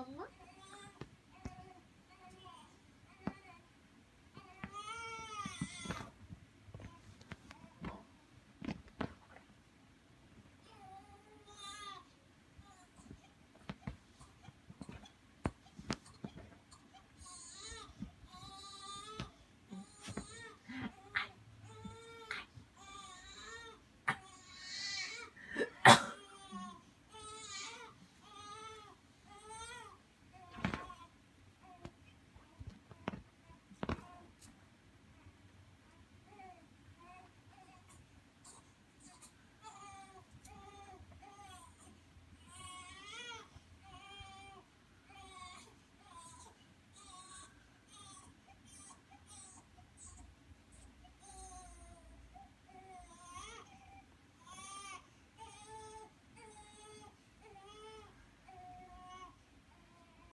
엄마?